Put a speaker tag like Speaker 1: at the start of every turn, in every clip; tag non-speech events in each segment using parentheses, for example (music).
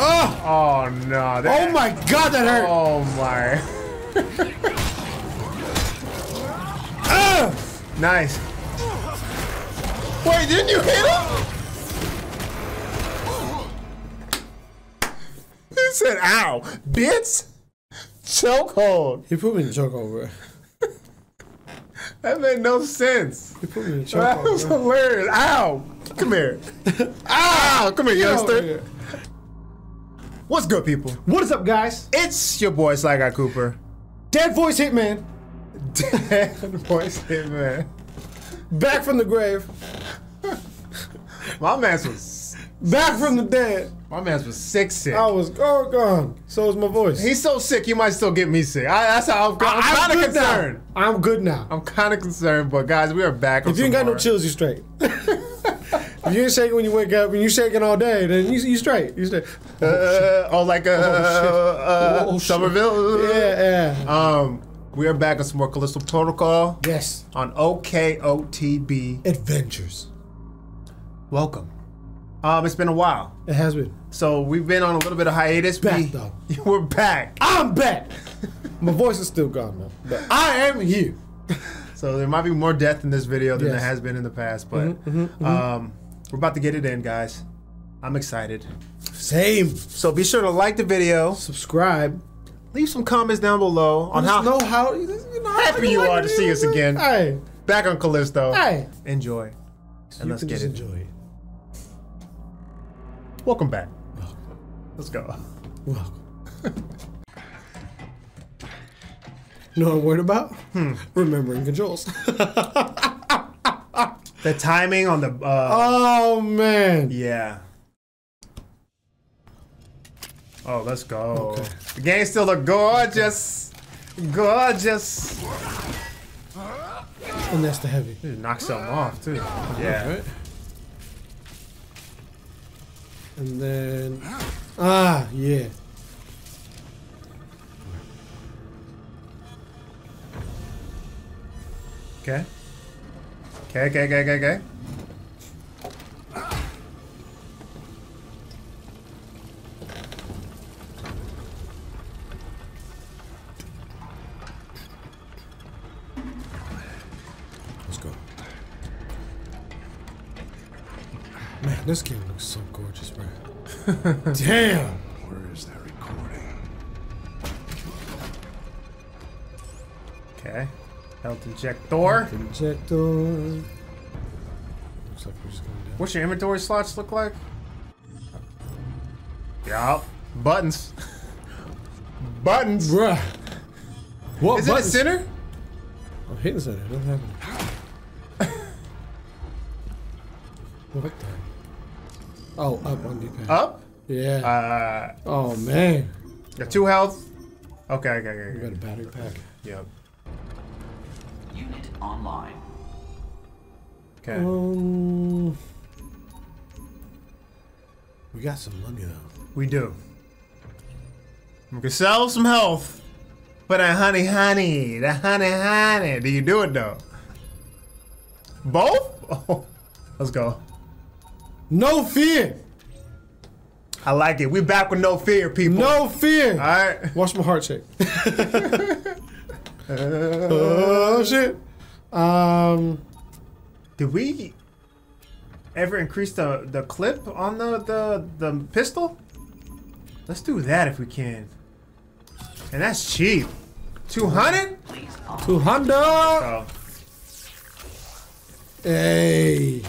Speaker 1: Oh,
Speaker 2: Oh no. That,
Speaker 1: oh my god, that hurt.
Speaker 2: Oh my.
Speaker 1: Ah!
Speaker 2: Nice. Wait, didn't you hit him? He said, ow. Bitch. Chokehold.
Speaker 1: He put me in a chokehold, bro. (laughs)
Speaker 2: That made no sense.
Speaker 1: He put me in a
Speaker 2: That was
Speaker 1: chokehold,
Speaker 2: hilarious. Ow. Come here. (laughs) Ow. Come here,
Speaker 1: Get over
Speaker 2: youngster. What's good, people?
Speaker 1: What is up, guys?
Speaker 2: It's your boy, Sly Guy Cooper.
Speaker 1: Dead voice hitman,
Speaker 2: Dead (laughs) voice hitman.
Speaker 1: back from the grave,
Speaker 2: My man's was
Speaker 1: back from the dead.
Speaker 2: my man's was sick sick.
Speaker 1: I was gone, gone. So was my voice.
Speaker 2: He's so sick, he might still get me sick. I, that's how I'm, I'm kind of
Speaker 1: good now.
Speaker 2: concerned.
Speaker 1: I'm good now.
Speaker 2: I'm kind of concerned, but guys, we are back.
Speaker 1: if you ain't got no chills, you straight. (laughs) if you ain't shaking when you wake up and you shaking all day, then you, you straight. You straight.
Speaker 2: uh, oh, like uh, uh,
Speaker 1: Oh, shit.
Speaker 2: Somerville.
Speaker 1: Yeah, yeah.
Speaker 2: Um, we are back on some more Callisto Protocol
Speaker 1: yes.
Speaker 2: on OKOTB.
Speaker 1: Adventures.
Speaker 2: Welcome. Um, it's been a while,
Speaker 1: It has been.
Speaker 2: so we've been on a little bit of hiatus.
Speaker 1: Back,
Speaker 2: we,
Speaker 1: though. (laughs)
Speaker 2: We're back.
Speaker 1: I'm back. my voice is still gone though, but I am here. (laughs)
Speaker 2: So there might be more death in this video than
Speaker 1: Yes.
Speaker 2: there has been in the past, but
Speaker 1: Mm-hmm,
Speaker 2: um, we're about to get it in, guys. I'm excited.
Speaker 1: Same.
Speaker 2: So be sure to like the video,
Speaker 1: Subscribe.
Speaker 2: leave some comments down below on how
Speaker 1: know how you know how
Speaker 2: happy you are to see us again.
Speaker 1: Hey,
Speaker 2: back on Callisto.
Speaker 1: hey.
Speaker 2: Enjoy. And
Speaker 1: you
Speaker 2: let's get it.
Speaker 1: enjoy.
Speaker 2: Welcome back. Let's go.
Speaker 1: Welcome. you (laughs) know what I'm worried about?
Speaker 2: Hmm.
Speaker 1: Remembering controls. (laughs)
Speaker 2: The timing on the uh
Speaker 1: oh man.
Speaker 2: yeah. Oh, let's go.
Speaker 1: Okay.
Speaker 2: The game still look gorgeous. Gorgeous.
Speaker 1: And that's the heavy.
Speaker 2: It knocks something off too. Yeah.
Speaker 1: Right? And then ah yeah.
Speaker 2: Okay. Okay, okay, okay, okay, okay.
Speaker 1: Let's go. Man, this game looks so gorgeous, bro. (laughs) Damn.
Speaker 3: Where is that recording?
Speaker 2: Okay. Health injector.
Speaker 1: Injector. Looks like we're just going down.
Speaker 2: What's your inventory slots look like? Yup. Buttons. (laughs) Buttons.
Speaker 1: Bruh. What
Speaker 2: Is it a center?
Speaker 1: I'm hitting center. Nothing happening. (laughs) what the? Oh, up on the pad.
Speaker 2: Up?
Speaker 1: Yeah.
Speaker 2: Uh,
Speaker 1: oh man.
Speaker 2: got two health. Okay, okay, okay. Okay.
Speaker 1: got a battery pack.
Speaker 2: Yep.
Speaker 4: Unit online.
Speaker 2: Okay.
Speaker 1: Um. We got some money though.
Speaker 2: We do. We can sell some health for that honey honey. The honey honey. Do you do it though? Both? (laughs) Oh, let's go.
Speaker 1: No fear.
Speaker 2: I like it. We back with no fear, people.
Speaker 1: No fear.
Speaker 2: Alright.
Speaker 1: Watch my heart shake. (laughs) oh shit. Um.
Speaker 2: Did we ever increase the, the clip on the, the, the pistol? Let's do that if we can. And that's cheap. 200?
Speaker 4: Please on.
Speaker 1: Two hundred.
Speaker 2: Oh.
Speaker 1: Hey.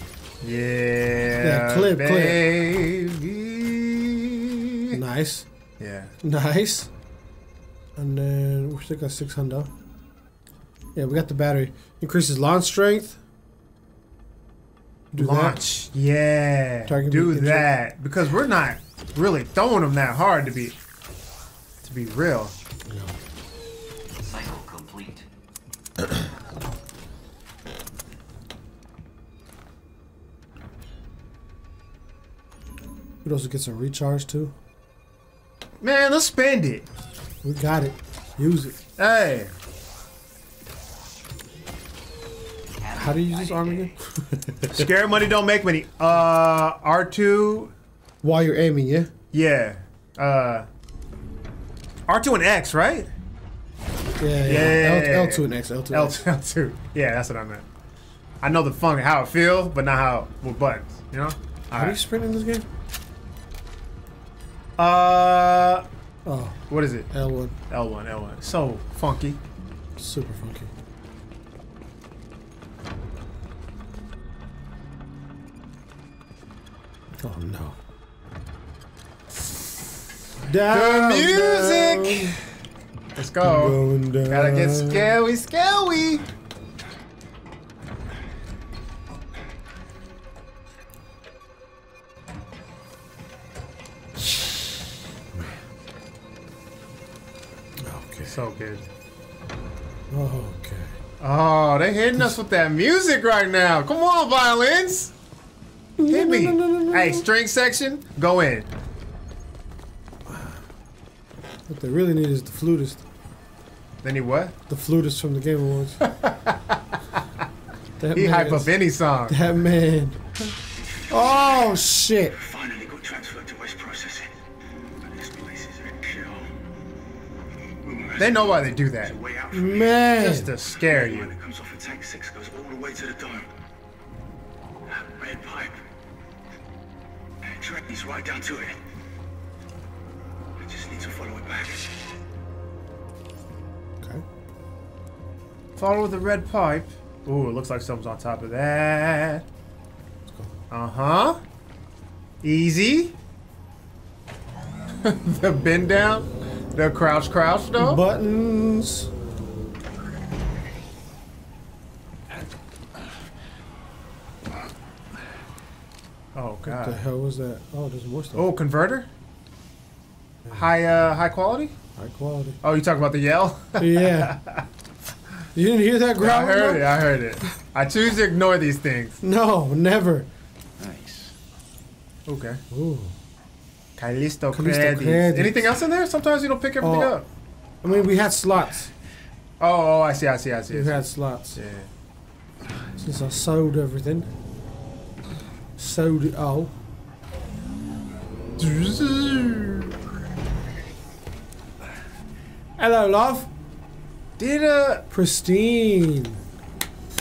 Speaker 2: Yeah.
Speaker 1: Yeah, clip, clip. Nice.
Speaker 2: Yeah.
Speaker 1: Nice. And then we still got six hundred. Yeah, we got the battery. Increases launch strength. Do that.
Speaker 2: Launch. Yeah.
Speaker 1: Target
Speaker 2: do
Speaker 1: be injured.
Speaker 2: that. Because we're not really throwing them that hard to be to be real.
Speaker 4: Cycle complete. (coughs)
Speaker 1: We also get some recharge too.
Speaker 2: Man, let's spend it.
Speaker 1: We got it. Use it.
Speaker 2: Hey.
Speaker 1: How do you use this arm again? (laughs)
Speaker 2: Scary money don't make money. Uh R2
Speaker 1: While you're aiming, yeah.
Speaker 2: Yeah. Uh, R2 and X, right?
Speaker 1: Yeah, yeah.
Speaker 2: Yeah.
Speaker 1: L, L2 and X, L2
Speaker 2: L2,
Speaker 1: X. (laughs)
Speaker 2: L2. Yeah, that's what I meant. I know the funk, how it feels, but not how with buttons. You know? All
Speaker 1: How do you sprint in this game?
Speaker 2: Uh,
Speaker 1: Oh,
Speaker 2: what is it?
Speaker 1: L1.
Speaker 2: L1, L1. So funky.
Speaker 1: Super funky. Oh no.
Speaker 2: The
Speaker 1: Down,
Speaker 2: music. Let's go.
Speaker 1: going down.
Speaker 2: Gotta get scary, scary.
Speaker 1: Okay.
Speaker 2: So good.
Speaker 1: Okay.
Speaker 2: Oh, they're hitting us with that music right now. Come on, violins. Hit me. Hey, string section, go in.
Speaker 1: What they really need is the flutist.
Speaker 2: Then he what?
Speaker 1: The flutist from the Game Awards. (laughs) that
Speaker 2: He hype up any song.
Speaker 1: That man. Oh shit.
Speaker 3: Finally got transferred to West Processing. But this place is a shell. Rumor has
Speaker 2: They know why they do that.
Speaker 3: way out.
Speaker 1: Man.
Speaker 2: Just to scare
Speaker 3: The line
Speaker 2: you.
Speaker 3: comes off of tank six goes all the way to the dome. It right down to it. I just need to follow it back.
Speaker 1: Okay.
Speaker 2: Follow the red pipe. Ooh, it looks like something's on top of that.
Speaker 1: Let's go.
Speaker 2: Uh huh. Easy. (laughs) the bend down. The crouch, crouch though.
Speaker 1: Buttons.
Speaker 2: oh
Speaker 1: What the hell was that? Oh, there's more stuff.
Speaker 2: Oh, converter. High, uh, high quality.
Speaker 1: High quality.
Speaker 2: Oh, you talk about the yell?
Speaker 1: Yeah. (laughs) you didn't hear that growl?
Speaker 2: I heard it. I heard it. I choose to ignore these things.
Speaker 1: No, never.
Speaker 3: Nice.
Speaker 2: Okay.
Speaker 1: Ooh.
Speaker 2: Callisto,
Speaker 1: Callisto
Speaker 2: credits.
Speaker 1: credits.
Speaker 2: Anything else in there? Sometimes you don't pick everything
Speaker 1: Oh.
Speaker 2: up.
Speaker 1: I mean, we had slots.
Speaker 2: Oh, oh, I see, I see, I see.
Speaker 1: We
Speaker 2: see.
Speaker 1: had slots.
Speaker 2: Yeah.
Speaker 1: Since I sold everything. Sold it all. Hello, love.
Speaker 2: Did uh
Speaker 1: Pristine.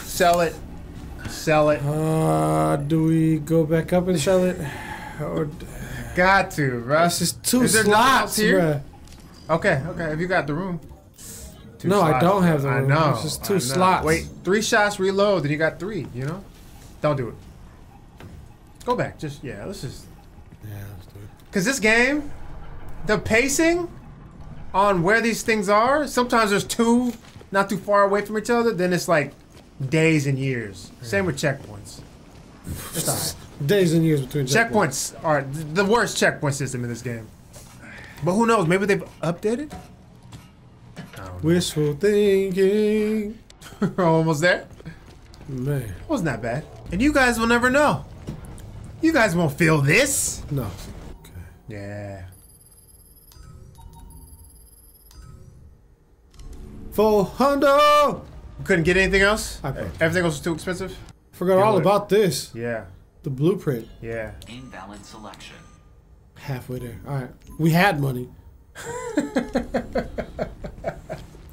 Speaker 2: sell it? Sell it.
Speaker 1: Uh, do we go back up and sell it? Or
Speaker 2: Got to, bro.
Speaker 1: this is two
Speaker 2: Is there nothing else
Speaker 1: slots
Speaker 2: here?
Speaker 1: bruh.
Speaker 2: Okay, okay. Have you got the room? Two
Speaker 1: No, I don't have the room.
Speaker 2: I know.
Speaker 1: It's just two
Speaker 2: know.
Speaker 1: slots.
Speaker 2: Wait, three shots, reload, then you got three. You know? Don't do it. Go back. Just yeah. Let's just
Speaker 1: Yeah, let's do it.
Speaker 2: Because this game, the pacing on where these things are. Sometimes there's two not too far away from each other. Then it's like days and years. Same with checkpoints.
Speaker 1: Days and years between
Speaker 2: Checkpoints checkpoints are the worst checkpoint system in this game. But who knows? Maybe they've updated.
Speaker 1: Wishful thinking.
Speaker 2: We're (laughs) almost there.
Speaker 1: Man,
Speaker 2: Wasn't that bad. And you guys will never know. You guys won't feel this.
Speaker 1: no. Okay.
Speaker 2: Yeah.
Speaker 1: Four hundred.
Speaker 2: Couldn't get anything else.
Speaker 1: I broke.
Speaker 2: Everything else was too expensive.
Speaker 1: Forgot all
Speaker 2: Good.
Speaker 1: about this.
Speaker 2: Yeah.
Speaker 1: The blueprint.
Speaker 2: Yeah.
Speaker 4: Invalid selection.
Speaker 1: Halfway there. All right. We had money. (laughs)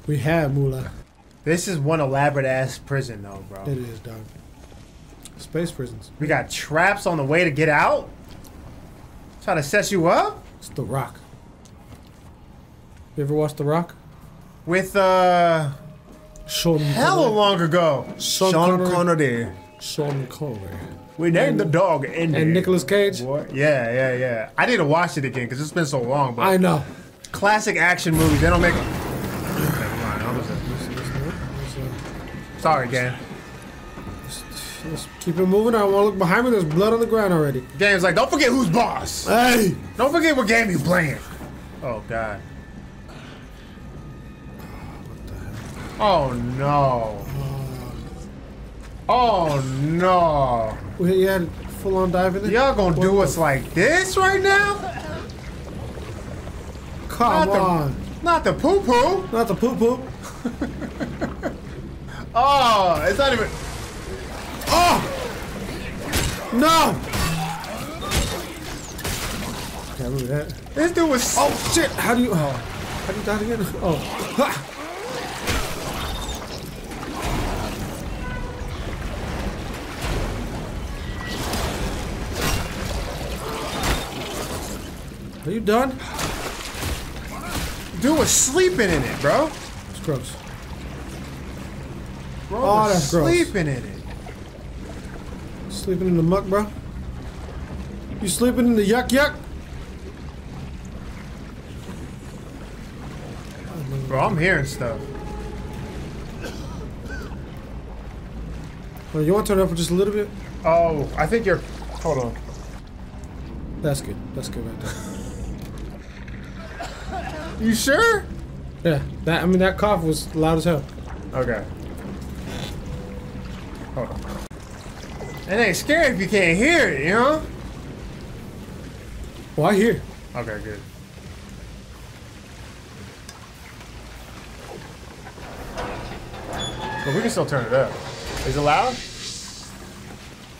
Speaker 1: we had moolah.
Speaker 2: This is one elaborate ass prison though, bro.
Speaker 1: It is, dog. Space prisons.
Speaker 2: We got traps on the way to get out. Trying to set you up
Speaker 1: It's The Rock. You ever watched The Rock?
Speaker 2: with uh
Speaker 1: Sean
Speaker 2: hella
Speaker 1: Connery.
Speaker 2: long ago.
Speaker 1: Sean Connery.
Speaker 2: Connery.
Speaker 1: Sean Connery.
Speaker 2: We named the dog Indy.
Speaker 1: And Nicolas Cage?
Speaker 2: What? Yeah, yeah, yeah. I need to watch it again because it's been so long. But
Speaker 1: I know.
Speaker 2: classic action movies, they don't make. Never mind. I was- Sorry, gang.
Speaker 1: Let's keep it moving. I want to look behind me. There's blood on the ground already.
Speaker 2: Game's like, don't forget who's boss.
Speaker 1: Hey!
Speaker 2: Don't forget what game you playing. Oh God. Oh no. Oh no.
Speaker 1: We had full on diving in.
Speaker 2: Y'all gonna do us like this right now?
Speaker 1: Come
Speaker 2: Not the-
Speaker 1: on.
Speaker 2: Not the poo poo.
Speaker 1: Not the poop poop. (laughs)
Speaker 2: Oh, it's not even.
Speaker 1: Oh! No! I remember that.
Speaker 2: This dude was.
Speaker 1: Oh shit! How do you? Oh, how do you die again? Oh, ha! Are you done?
Speaker 2: Dude was sleeping in it, bro.
Speaker 1: It's gross.
Speaker 2: Bro
Speaker 1: Oh,
Speaker 2: was
Speaker 1: that's gross.
Speaker 2: sleeping in it.
Speaker 1: Sleeping in the muck, bro. You sleeping in the yuck yuck?
Speaker 2: Bro, I'm hearing stuff.
Speaker 1: Oh, you want to turn it up for just a little bit?
Speaker 2: Oh, I think you're. Hold on.
Speaker 1: That's good. That's good right there.
Speaker 2: You sure?
Speaker 1: Yeah, that I mean that cough was loud as hell.
Speaker 2: Okay. Hold on. It ain't scary if you can't hear it, you know?
Speaker 1: Well, I hear.
Speaker 2: Okay, good. But we can still turn it up. Is it loud?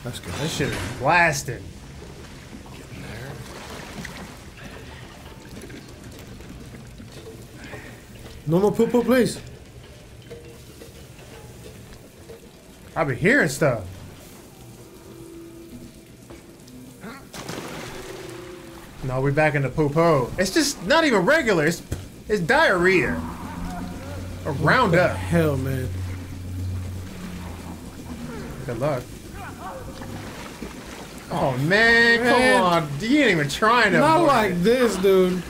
Speaker 1: That's good.
Speaker 2: This shit is blasting. Getting there.
Speaker 1: No more poo poo, please.
Speaker 2: I've been hearing stuff. No, we back in the poo poo. It's just not even regular. It's it's diarrhea. Or round up.
Speaker 1: Hell, man.
Speaker 2: Good luck. Oh man,
Speaker 1: Man.
Speaker 2: come on. You ain't even trying to.
Speaker 1: Not like
Speaker 2: it.
Speaker 1: this, dude.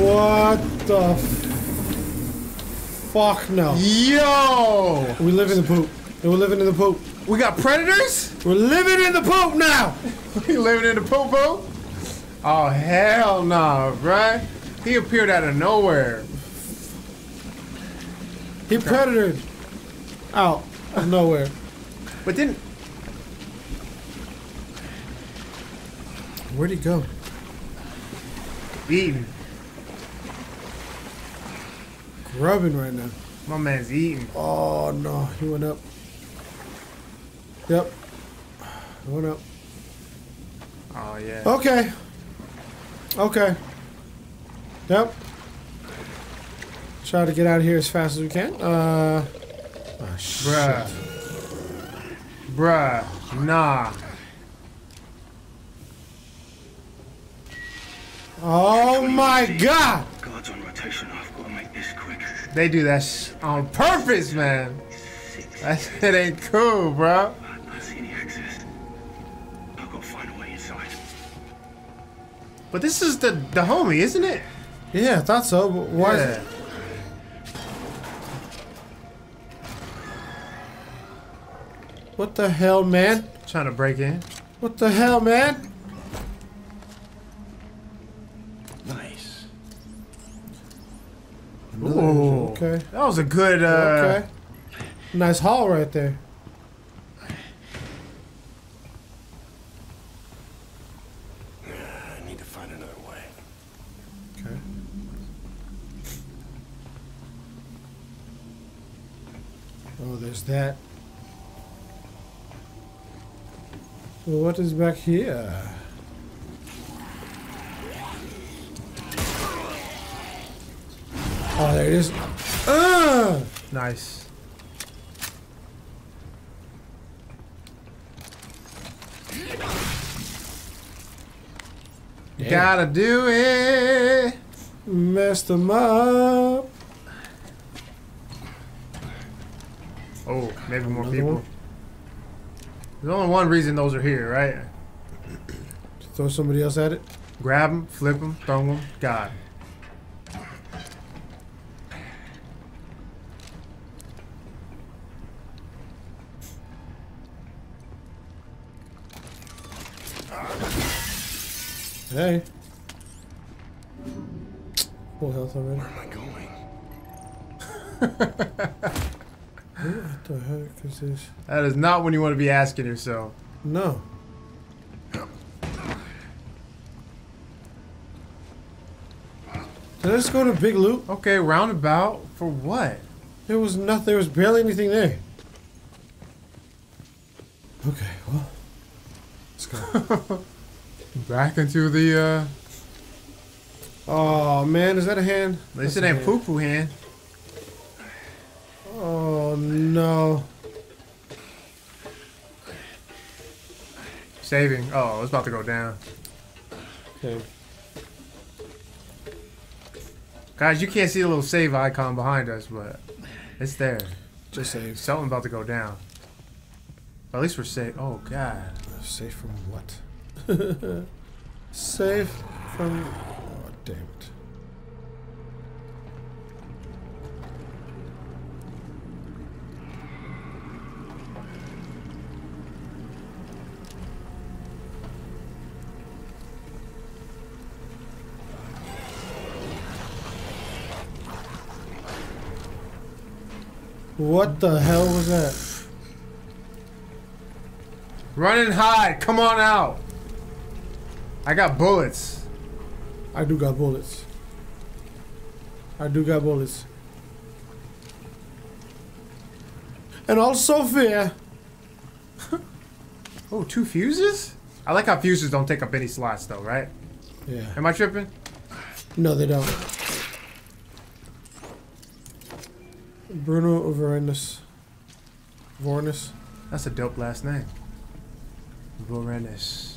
Speaker 1: What the f- fuck no?
Speaker 2: Yo!
Speaker 1: We live in the poop. We're living in the poop.
Speaker 2: We got predators?
Speaker 1: We're living in the poop now. (laughs)
Speaker 2: we living in the poop poo? Oh hell no, bruh. He appeared out of nowhere.
Speaker 1: He predatored out of nowhere.
Speaker 2: But then
Speaker 1: Where'd he go?
Speaker 2: eating.
Speaker 1: Grubbing right now.
Speaker 2: My man's eating.
Speaker 1: Oh no, he went up. Yep. He went up.
Speaker 2: Oh yeah.
Speaker 1: Okay. Okay. Yep. Try to get out of here as fast as we can. Uh. Oh, shit.
Speaker 2: Bruh. Bruh. Nah.
Speaker 1: Oh my god!
Speaker 3: Guards on rotation. I've got to make this quick.
Speaker 2: They do that on purpose, man. That shit ain't cool, bro.
Speaker 3: I don't see any access. I've got find a way inside.
Speaker 2: But this is the the homie, isn't it?
Speaker 1: Yeah, I thought so, but why?
Speaker 2: Yeah.
Speaker 1: What the hell, man?
Speaker 2: Trying to break in.
Speaker 1: What the hell, man?
Speaker 3: Nice.
Speaker 2: Ooh.
Speaker 1: Okay.
Speaker 2: That was a good. Uh,
Speaker 1: Okay. Nice haul right there.
Speaker 3: I need to find another way.
Speaker 1: Okay. Oh, there's that. Well, what is back here? Oh, there it is. Ah!
Speaker 2: Nice.
Speaker 1: Damn.
Speaker 2: Gotta do it.
Speaker 1: Messed them up.
Speaker 2: Oh, maybe more
Speaker 1: Another
Speaker 2: people.
Speaker 1: one?
Speaker 2: There's only one reason those are here, right?
Speaker 1: Throw somebody else at it.
Speaker 2: Grab them, flip them, throw them. God.
Speaker 1: Hey. Full health already.
Speaker 3: Where am I going? (laughs)
Speaker 1: What the heck is this?
Speaker 2: That is not when you want to be asking yourself.
Speaker 1: No. Did I just go to Big Loop?
Speaker 2: Okay, roundabout for what?
Speaker 1: There was nothing. There was barely anything there. Okay, well, let's go. (laughs)
Speaker 2: Back into the, uh...
Speaker 1: oh man, is that a hand?
Speaker 2: At least
Speaker 1: That's
Speaker 2: it ain't
Speaker 1: hand.
Speaker 2: poo-poo hand.
Speaker 1: Oh no.
Speaker 2: Saving. Oh, it's about to go down.
Speaker 1: Okay.
Speaker 2: Guys, you can't see the little save icon behind us, but it's there.
Speaker 1: Just save.
Speaker 2: Something about to go down. At least we're safe. Oh, God.
Speaker 1: Safe from what? Safe from. Oh, damn it. What the hell was that?
Speaker 2: Run and hide. Come on out. I got bullets.
Speaker 1: I do got bullets. I do got bullets. And also fear. (laughs)
Speaker 2: Oh, two fuses? I like how fuses don't take up any slots, though, right?
Speaker 1: Yeah.
Speaker 2: Am I tripping?
Speaker 1: No, they don't. Bruno Vorenus. Vorenus.
Speaker 2: That's a dope last name. Vorenus.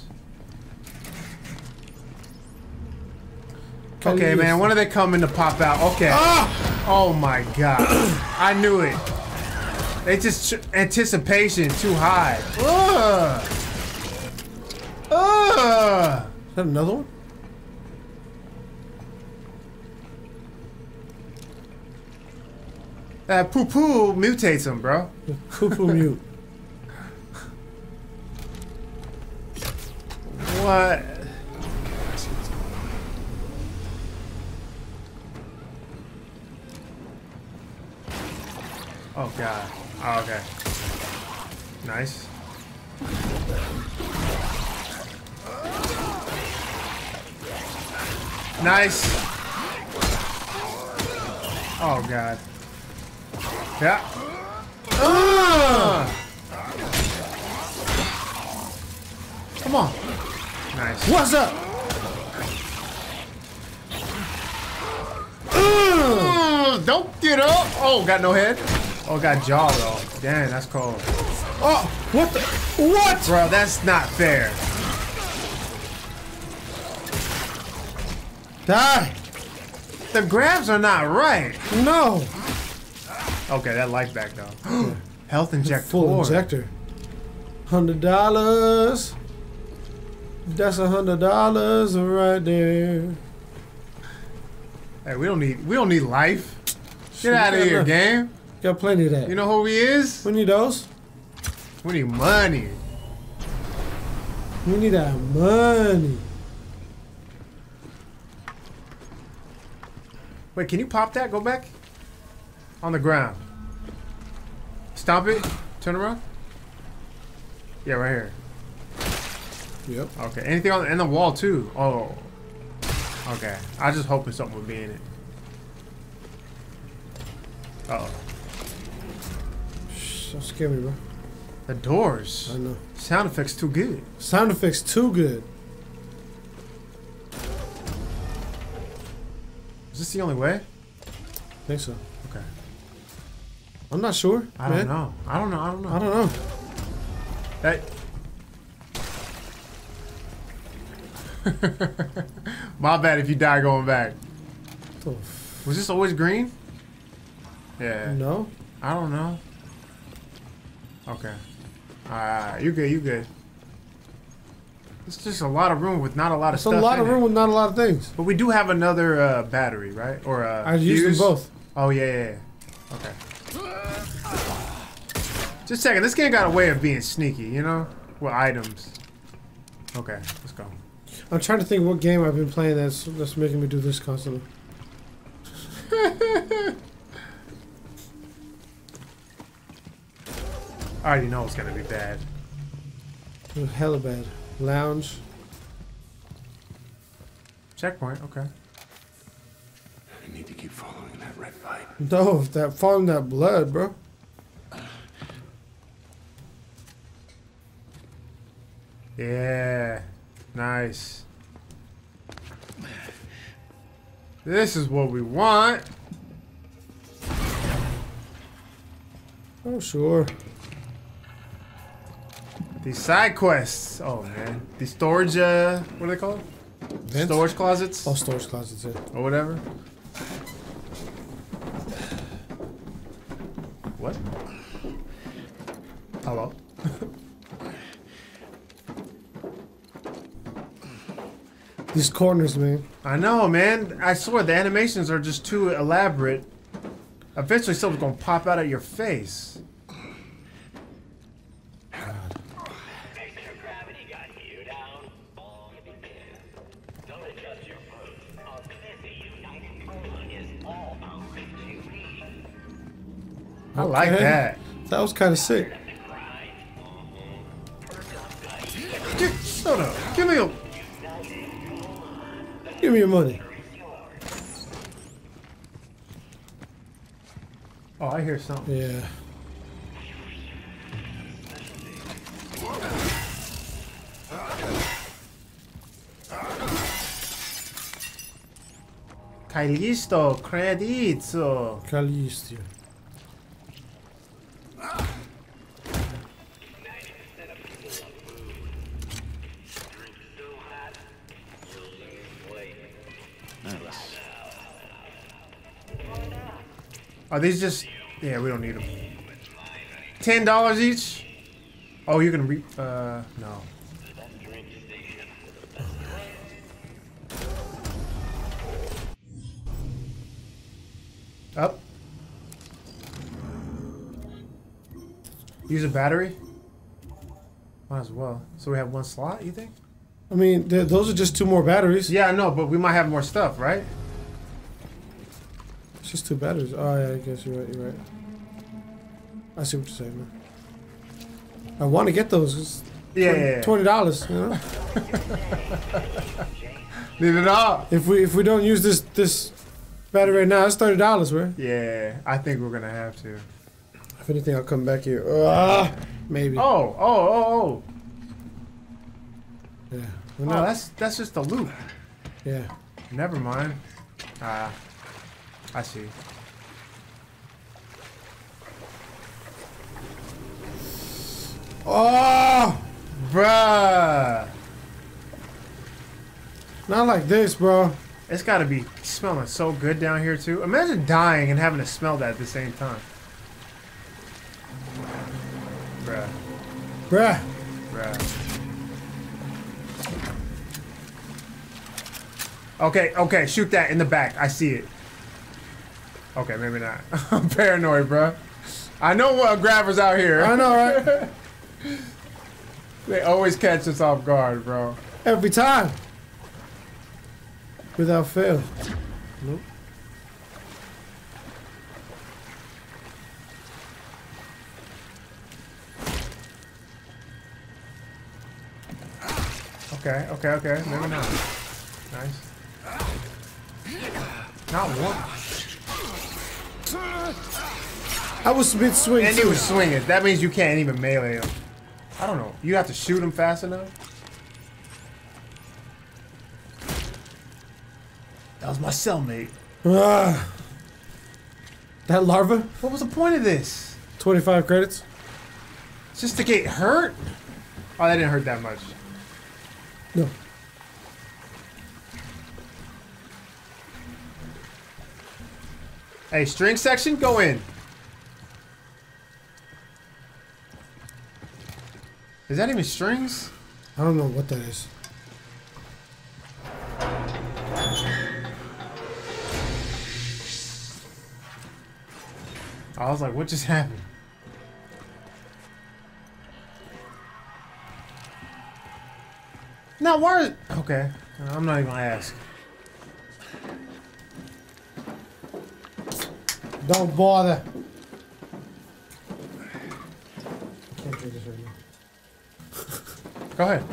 Speaker 2: Okay, man. When are they coming to pop out? Okay. Ah! Oh my god. I knew it. They just anticipation too high. Ugh. Ugh.
Speaker 1: Is that another one?
Speaker 2: That poo poo mutates him, bro.
Speaker 1: Poo poo mute. (laughs)
Speaker 2: What? Oh god. Oh, okay. Nice. Nice. Oh god. Yeah. Ah! Come on. Nice.
Speaker 1: What's up?
Speaker 2: Don't get up. Oh, got no head. Oh, got jaw though. Damn, that's cold.
Speaker 1: Oh, what the? What?
Speaker 2: Bro, that's not fair.
Speaker 1: Die.
Speaker 2: The grabs are not right.
Speaker 1: No.
Speaker 2: Okay, that life back though. (gasps) Health inject
Speaker 1: Full injector. Hundred dollars. That's a hundred dollars right there.
Speaker 2: Hey, we don't need we don't need life. Get out of here, game.
Speaker 1: Got plenty of that.
Speaker 2: You know who he is?
Speaker 1: we need those.
Speaker 2: We need money.
Speaker 1: We need that money.
Speaker 2: Wait, can you pop that? Go back. On the ground. Stop it. Turn around. Yeah, right here.
Speaker 1: Yep.
Speaker 2: Okay. Anything on and the wall too? Oh. Okay. I was just hoping something would be in it. Uh oh.
Speaker 1: Don't scare me, bro.
Speaker 2: The doors.
Speaker 1: I know.
Speaker 2: Sound effects too good.
Speaker 1: Sound effects too good.
Speaker 2: Is this the only way?
Speaker 1: I think so.
Speaker 2: Okay.
Speaker 1: I'm not sure.
Speaker 2: I don't know. I don't know. I don't know.
Speaker 1: I don't know.
Speaker 2: That. (laughs) My bad if you die going back. Was this always green? Yeah.
Speaker 1: no.
Speaker 2: I don't know. Okay. Alright, you good, you good. It's just a lot of room with not a lot of stuff.
Speaker 1: It's a lot of
Speaker 2: it.
Speaker 1: room with not a lot of things.
Speaker 2: But we do have another uh, battery, right? Or uh,
Speaker 1: I used them both.
Speaker 2: Oh yeah, yeah, yeah. Okay. Just a second. This game got a way of being sneaky, you know, with items. Okay, let's go.
Speaker 1: I'm trying to think what game I've been playing that's that's making me do this constantly. (laughs)
Speaker 2: I already know it's gonna be bad.
Speaker 1: It was hella bad. Lounge.
Speaker 2: Checkpoint. Okay.
Speaker 3: I need to keep following that red light.
Speaker 1: No, that following that blood, bro.
Speaker 2: Yeah. Nice. This is what we want.
Speaker 1: Oh, sure.
Speaker 2: These side quests. Oh man. These storage uh what are they called?
Speaker 1: Vents?
Speaker 2: Storage closets
Speaker 1: Oh, storage closets, yeah.
Speaker 2: or whatever. What? Hello? (laughs)
Speaker 1: These corners, man.
Speaker 2: I know, man. I swear the animations are just too elaborate. Eventually something's gonna pop out of your face. Like
Speaker 1: Okay.
Speaker 2: that.
Speaker 1: That was kind of sick.
Speaker 2: Get, shut up. Give me a.
Speaker 1: Give me your money.
Speaker 2: Oh, I hear something.
Speaker 1: Yeah.
Speaker 2: Calisto, credito.
Speaker 1: Calistio.
Speaker 2: Are these just? Yeah, we don't need them. Ten dollars each. Oh, you're gonna re? Uh, no. Up. Use a battery. Might as well. So we have one slot. You think?
Speaker 1: I mean, th those are just two more batteries.
Speaker 2: Yeah, I know, but we might have more stuff, right?
Speaker 1: Just two batteries. Oh, yeah, I guess you're right. You're right. I see what you're saying, man. I want to get those.
Speaker 2: Yeah, yeah, yeah.
Speaker 1: Twenty dollars. You know, (laughs)
Speaker 2: Need it all.
Speaker 1: if we if we don't use this this battery right now, it's thirty dollars, right?
Speaker 2: Yeah, I think we're gonna have to.
Speaker 1: If anything, I'll come back here. Ah, maybe.
Speaker 2: Oh, oh, oh, oh.
Speaker 1: Yeah.
Speaker 2: Oh,
Speaker 1: not-
Speaker 2: that's that's just a loop.
Speaker 1: yeah.
Speaker 2: Never mind. Ah, I see.
Speaker 1: Oh,
Speaker 2: Bruh.
Speaker 1: not like this, bro.
Speaker 2: It's gotta be smelling so good down here too. Imagine dying and having to smell that at the same time. Bruh.
Speaker 1: Bruh.
Speaker 2: Bruh. Okay, okay, shoot that in the back. I see it. Okay, maybe not. (laughs) I'm paranoid, bro. I know what grabbers out here.
Speaker 1: I know, right? (laughs)
Speaker 2: They always catch us off guard, bro.
Speaker 1: Every time. Without fail. Nope.
Speaker 2: Okay, okay, okay. Maybe not. Nice. Not one.
Speaker 1: I was mid swing
Speaker 2: And he was swinging. That means you can't even melee him. I don't know. You have to shoot him fast enough. That was my cellmate.
Speaker 1: Ah. that larva,
Speaker 2: What was the point of this?
Speaker 1: 25 credits.
Speaker 2: Just to get hurt? Oh, that didn't hurt that much.
Speaker 1: No.
Speaker 2: Hey, string section, go in. Is that even strings?
Speaker 1: I don't know what that is.
Speaker 2: I was like, what just happened? Now, where? Okay, I'm not even gonna ask.
Speaker 1: Don't bother. Can't do this right now.
Speaker 2: Go ahead.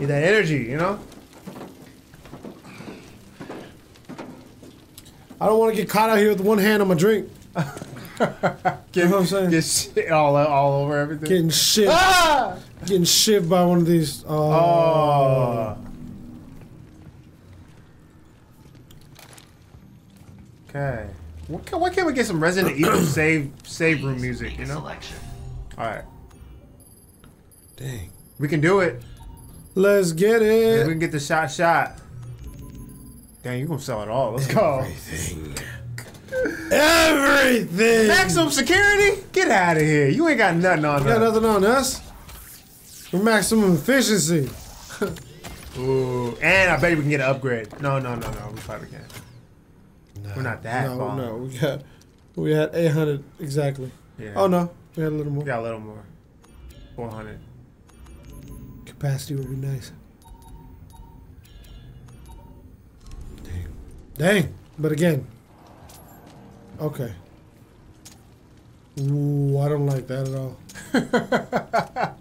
Speaker 2: Need that energy, you know?
Speaker 1: I don't want to get caught out here with one hand on my drink. (laughs)
Speaker 2: Get,
Speaker 1: know what I'm saying?
Speaker 2: Get shit all, all over everything.
Speaker 1: Getting shit.
Speaker 2: ah!
Speaker 1: Getting shivved by one of these. Oh.
Speaker 2: Oh. Okay. Why can't, why can't we get some Resident (clears throat) Evil save save room music? You know.
Speaker 3: Selection.
Speaker 2: All right.
Speaker 1: Dang.
Speaker 2: We can do it.
Speaker 1: Let's get it.
Speaker 2: We can get the shot shot. Dang, you gonna sell it all. Let's go.
Speaker 1: Everything. Everything.
Speaker 2: Maximum security? Get out of here. You ain't got nothing on
Speaker 1: You got nothing on us. We're maximum efficiency. (laughs)
Speaker 2: Ooh, and I bet we can get an upgrade. No, no, no, no. We probably can't. We're not that
Speaker 1: No,
Speaker 2: far.
Speaker 1: no, we got we had 800 exactly.
Speaker 2: Yeah.
Speaker 1: Oh no, we had a little more.
Speaker 2: We got a little more. 400.
Speaker 1: Capacity would be nice. Dang. Dang. But again. Okay. Ooh, I don't like that at all. (laughs)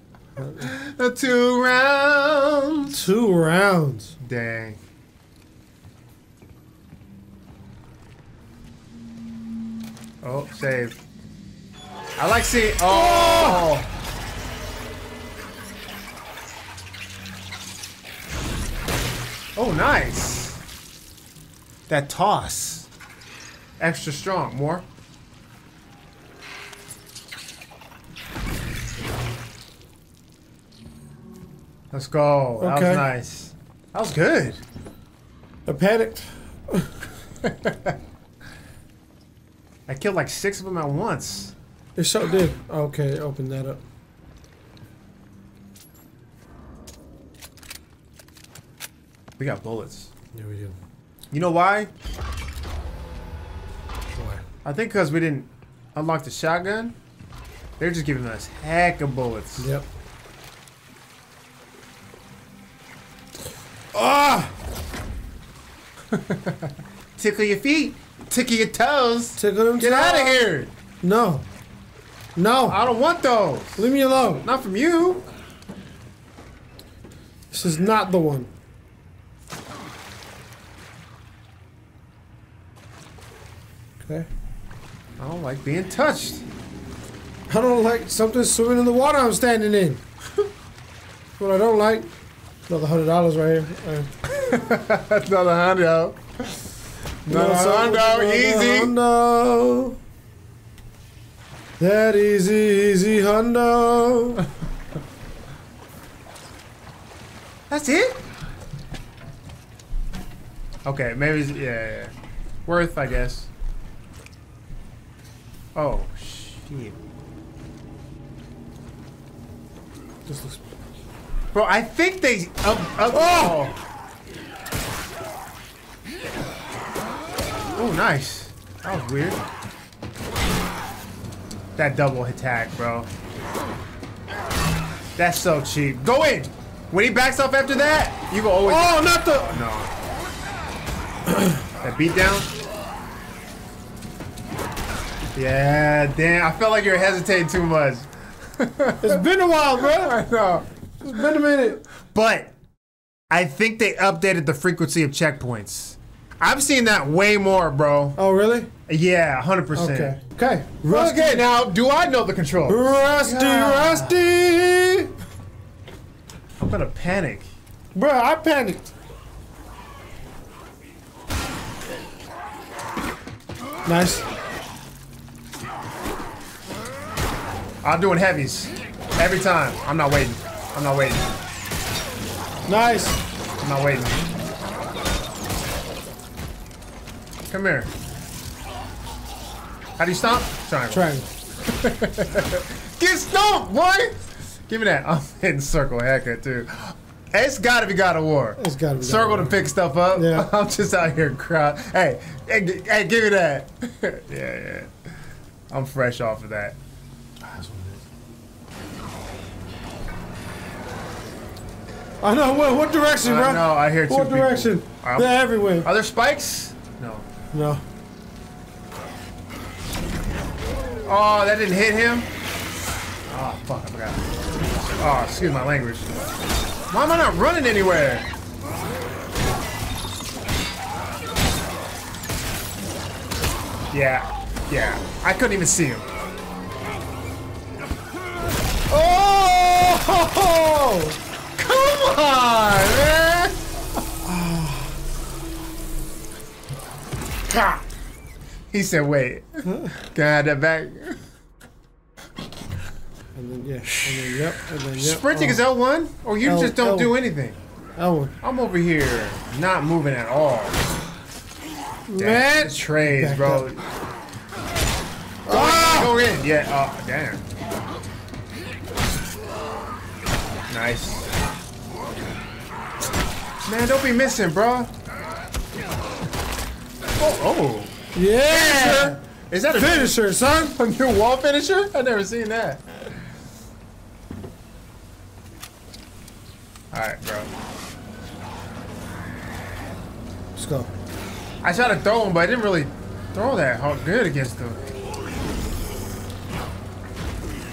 Speaker 2: The two rounds.
Speaker 1: Two rounds.
Speaker 2: Dang. Oh, save. I like seeing. Oh! Oh, nice. That toss. Extra strong. More? Let's go. That was nice. That was good.
Speaker 1: I panicked. (laughs)
Speaker 2: I killed like six of them at once.
Speaker 1: It sure did. Okay, open that up.
Speaker 2: We got bullets.
Speaker 1: There we go.
Speaker 2: You know why?
Speaker 1: Boy.
Speaker 2: I think because we didn't unlock the shotgun. They're just giving us heck of bullets.
Speaker 1: Yep. Ah! (laughs)
Speaker 2: Tickle your feet. Tickle your toes.
Speaker 1: Tickle them
Speaker 2: Get out of here.
Speaker 1: No. No.
Speaker 2: I don't want those.
Speaker 1: Leave me alone.
Speaker 2: Not from you.
Speaker 1: This is not the one. Okay.
Speaker 2: I don't like being touched.
Speaker 1: I don't like something swimming in the water I'm standing in. (laughs) what I don't like. Another hundred dollars right here. (laughs) Uh,
Speaker 2: That's hundo. Another hundo. Easy.
Speaker 1: Hundo. That easy, easy hundo.
Speaker 2: That's it? Okay, maybe, yeah, yeah, yeah. Worth, I guess. Oh, shit.
Speaker 1: This looks.
Speaker 2: Bro, I think they up, up. Oh! Oh, Oh, nice. That was weird. That double attack, bro. That's so cheap. Go in! When he backs off after that, you go always.
Speaker 1: Oh, not the.
Speaker 2: Oh, no. that beatdown? Yeah, damn. I felt like you were hesitating too much. (laughs)
Speaker 1: It's been a while, bro.
Speaker 2: I know.
Speaker 1: It's been a minute.
Speaker 2: But I think they updated the frequency of checkpoints. I've seen that way more, bro.
Speaker 1: Oh, really?
Speaker 2: Yeah, 100%.
Speaker 1: Okay. Okay. Rusty.
Speaker 2: Okay, now, do I know the control?
Speaker 1: Rusty,
Speaker 2: Yeah.
Speaker 1: Rusty.
Speaker 2: I'm gonna panic.
Speaker 1: Bro, I panicked. Nice.
Speaker 2: I'm doing heavies. Every time. I'm not waiting. I'm not waiting.
Speaker 1: Nice.
Speaker 2: I'm not waiting. Come here. How do you stomp? Triangle.
Speaker 1: Triangle. (laughs)
Speaker 2: Get stomped, boy! Give me that. (laughs) I'm hitting circle haircut too. It's gotta be God of War.
Speaker 1: It's gotta be
Speaker 2: Circle to pick stuff up.
Speaker 1: Yeah. (laughs)
Speaker 2: I'm just out here crying. Hey, hey, hey, give me that. yeah, yeah. I'm fresh off of that.
Speaker 1: I know. What, what direction, bro?
Speaker 2: I know. I hear two
Speaker 1: What
Speaker 2: people.
Speaker 1: direction?
Speaker 2: I'm-
Speaker 1: They're everywhere.
Speaker 2: Are there spikes? No. Oh, that didn't hit him. Oh fuck! I forgot. Oh, excuse my language. Why am I not running anywhere? Yeah, yeah. I couldn't even see him.
Speaker 1: Oh! (laughs)
Speaker 2: Come on, He said, wait. Can I have that back?
Speaker 1: And then yeah, and then yep, and then yep.
Speaker 2: Sprinting is L1? Or you
Speaker 1: L-
Speaker 2: just don't
Speaker 1: L.
Speaker 2: do anything?
Speaker 1: Oh,
Speaker 2: I'm over here not moving at all. Damn,
Speaker 1: man.
Speaker 2: trades,
Speaker 1: Back
Speaker 2: bro.
Speaker 1: up.
Speaker 2: Ah! Go in. Yeah, oh, damn. Nice. Man, don't be missing, bro. Oh, oh.
Speaker 1: Yeah.
Speaker 2: Is that a
Speaker 1: Finisher, son.
Speaker 2: a new wall finisher? I've never seen that. Alright, bro.
Speaker 1: Let's go.
Speaker 2: I tried to throw him, but I didn't really throw that hard good against him.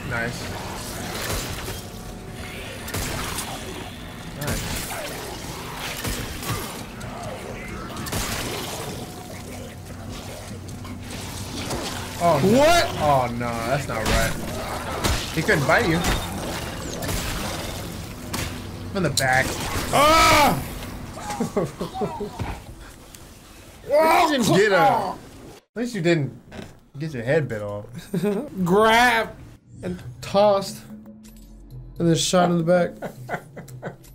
Speaker 2: Nice. Oh no.
Speaker 1: What?
Speaker 2: Oh no, that's not right. He couldn't bite you. From the back.
Speaker 1: Ah! (laughs)
Speaker 2: At least you didn't get a. At least you didn't get your head bit off. (laughs)
Speaker 1: Grabbed and tossed, and then shot in the back. (laughs)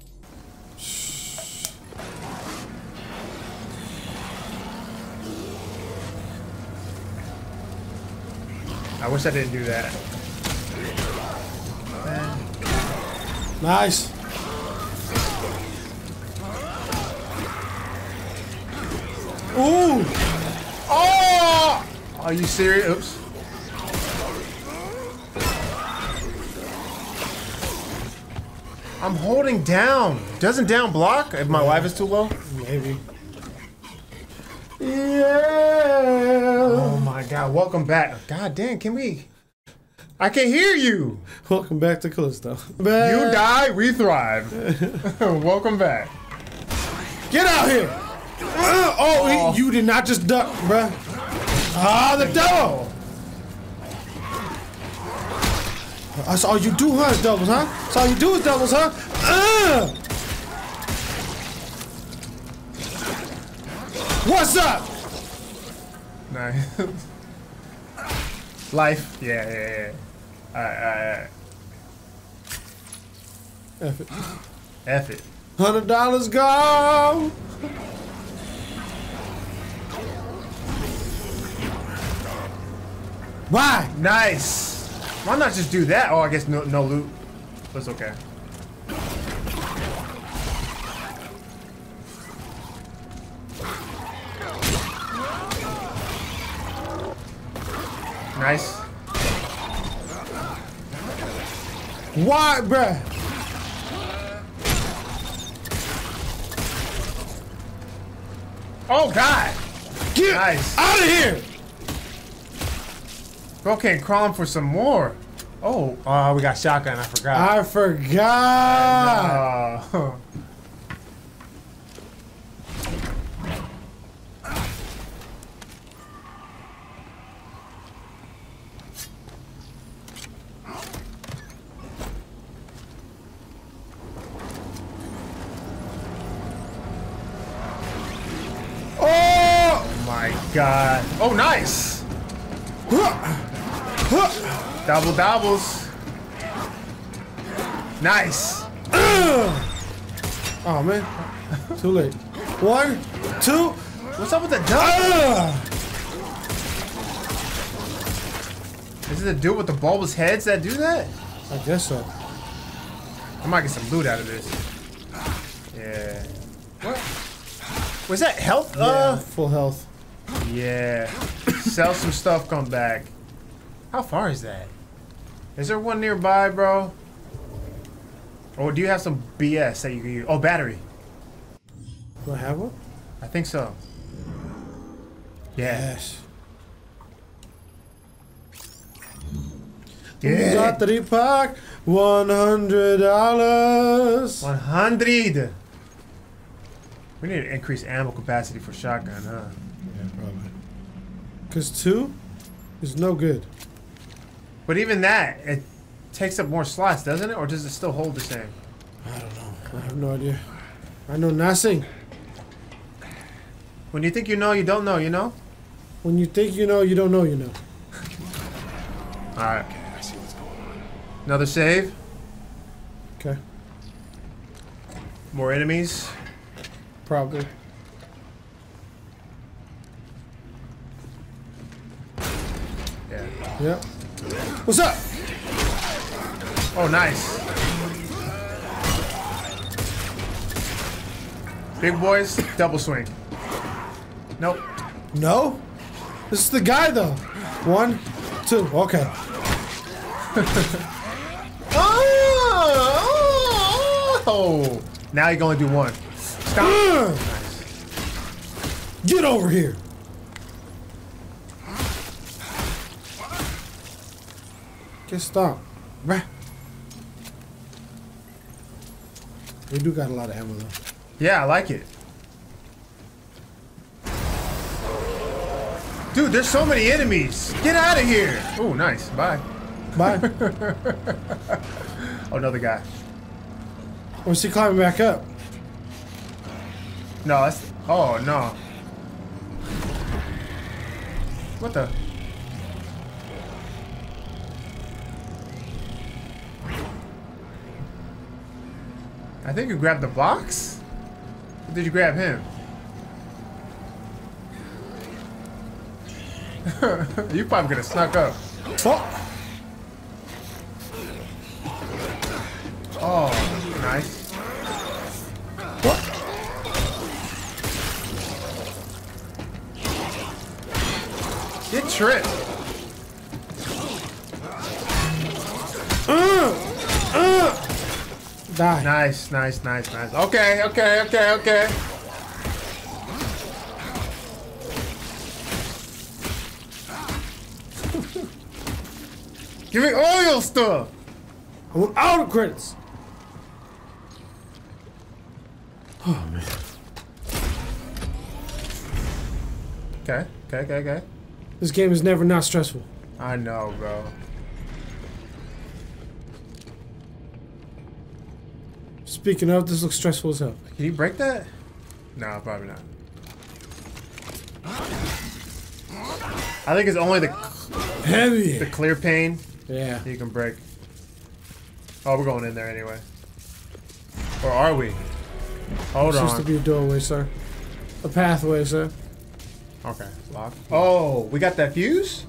Speaker 2: I wish I didn't do that.
Speaker 1: Nice. Ooh!
Speaker 2: Oh! Are you serious? Oops. I'm holding down. Doesn't down block if my life is too low?
Speaker 1: Maybe. Yeah.
Speaker 2: God, welcome back. God damn, can we? I can hear you.
Speaker 1: Welcome back to Callisto.
Speaker 2: You die, we thrive. (laughs) welcome back.
Speaker 1: Get out here! Uh, oh, he- you did not just duck, bruh. Ah, the double! That's all you do, huh? Doubles, huh? That's all you do is doubles, huh? Uh! What's up?
Speaker 2: Nice. (laughs) Life. Yeah, yeah, yeah. Alright, alright,
Speaker 1: F it.
Speaker 2: alright. F it.
Speaker 1: Hundred dollars go. Why?
Speaker 2: Nice. Why not just do that? Oh, I guess no, no loot. That's okay. Nice.
Speaker 1: Why, bruh?
Speaker 2: Oh God!
Speaker 1: Get
Speaker 2: Nice.
Speaker 1: out of here!
Speaker 2: Okay, crawling for some more. Oh, uh, we got shotgun. I forgot.
Speaker 1: I forgot.
Speaker 2: Uh, (laughs) Double doubles. Nice. (clears throat)
Speaker 1: Oh man, too late. One, two.
Speaker 2: What's up with the double? Is it the dude with the bulbous heads that do that?
Speaker 1: I guess so.
Speaker 2: I might get some loot out of this. Yeah. What? Was that health?
Speaker 1: Yeah,
Speaker 2: Uh,
Speaker 1: full health.
Speaker 2: yeah. Sell some stuff, come back. How far is that? Is there one nearby, bro? Or do you have some BS that you can use? Oh, battery.
Speaker 1: Do I have one?
Speaker 2: I think so. Yeah.
Speaker 1: Yes.
Speaker 2: Get
Speaker 1: got three pack, one hundred dollars.
Speaker 2: 100. We need to increase ammo capacity for shotgun, huh?
Speaker 1: Yeah, probably. Cause two is no good.
Speaker 2: But even that, it takes up more slots, doesn't it? Or does it still hold the same?
Speaker 1: I don't know. I have no idea. I know nothing.
Speaker 2: When you think you know, you don't know, you know?
Speaker 1: When you think you know, you don't know you know.
Speaker 2: Alright. Okay, I see what's going on. Another save.
Speaker 1: Okay,
Speaker 2: More enemies.
Speaker 1: probably.
Speaker 2: Yeah.
Speaker 1: Yep. What's up?
Speaker 2: Oh, nice. Big boys, double swing. Nope.
Speaker 1: No. This is the guy though. One, two. Okay. (laughs) (laughs)
Speaker 2: Oh! oh! Now you can only do one. Stop.
Speaker 1: Get over here. Get stopped. Bruh. We do got a lot of ammo though.
Speaker 2: Yeah, I like it. Dude, there's so many enemies. Get out of here. Oh, nice. Bye.
Speaker 1: Bye. (laughs)
Speaker 2: Oh, another guy.
Speaker 1: Oh, What's he climbing back up?
Speaker 2: No, that's. Oh, no. What the? I think you grabbed the box? Or did you grab him? (laughs) you probably could have snuck up.
Speaker 1: Oh,
Speaker 2: Oh, nice.
Speaker 1: what?
Speaker 2: Get tripped.
Speaker 1: Die.
Speaker 2: Nice, nice, nice, nice. Okay, okay, okay, okay. Give me oil stuff.
Speaker 1: I want all the credits. Oh man.
Speaker 2: Okay, okay, okay, okay.
Speaker 1: This game is never not stressful.
Speaker 2: I know, bro.
Speaker 1: Speaking of, this looks stressful as hell.
Speaker 2: Can you break that? No, probably not. I think it's only the
Speaker 1: Heavy.
Speaker 2: the clear pane
Speaker 1: Yeah.
Speaker 2: you can break. Oh, we're going in there anyway. Or are we? Hold
Speaker 1: It's supposed
Speaker 2: on.
Speaker 1: to be a doorway, sir. A pathway, sir.
Speaker 2: Okay, lock. Oh, we got that fuse?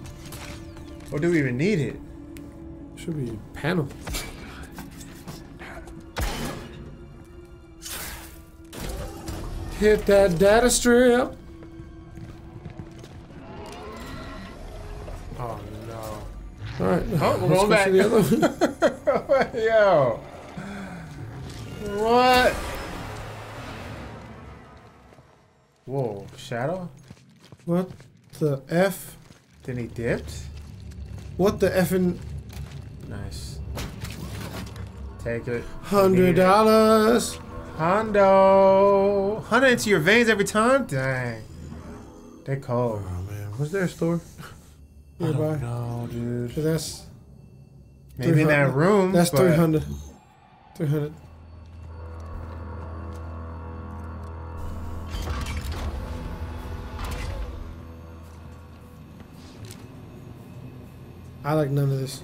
Speaker 2: Or do we even need it?
Speaker 1: Should be a panel. Hit that data strip.
Speaker 2: Oh no.
Speaker 1: All right.
Speaker 2: Oh, we're going back.
Speaker 1: the other one. (laughs)
Speaker 2: Yo. What? Whoa, shadow?
Speaker 1: what the f?
Speaker 2: Then he dipped?
Speaker 1: What the effing
Speaker 2: Nice. Take it.
Speaker 1: hundred dollars?
Speaker 2: Hondo. Hunter into your veins every time? Dang. They cold.
Speaker 1: Oh man, was there a store
Speaker 2: I
Speaker 1: nearby?
Speaker 2: don't know, dude.
Speaker 1: That's
Speaker 2: Maybe in that room.
Speaker 1: that's
Speaker 2: but-
Speaker 1: three hundred. Three hundred. I like none of this.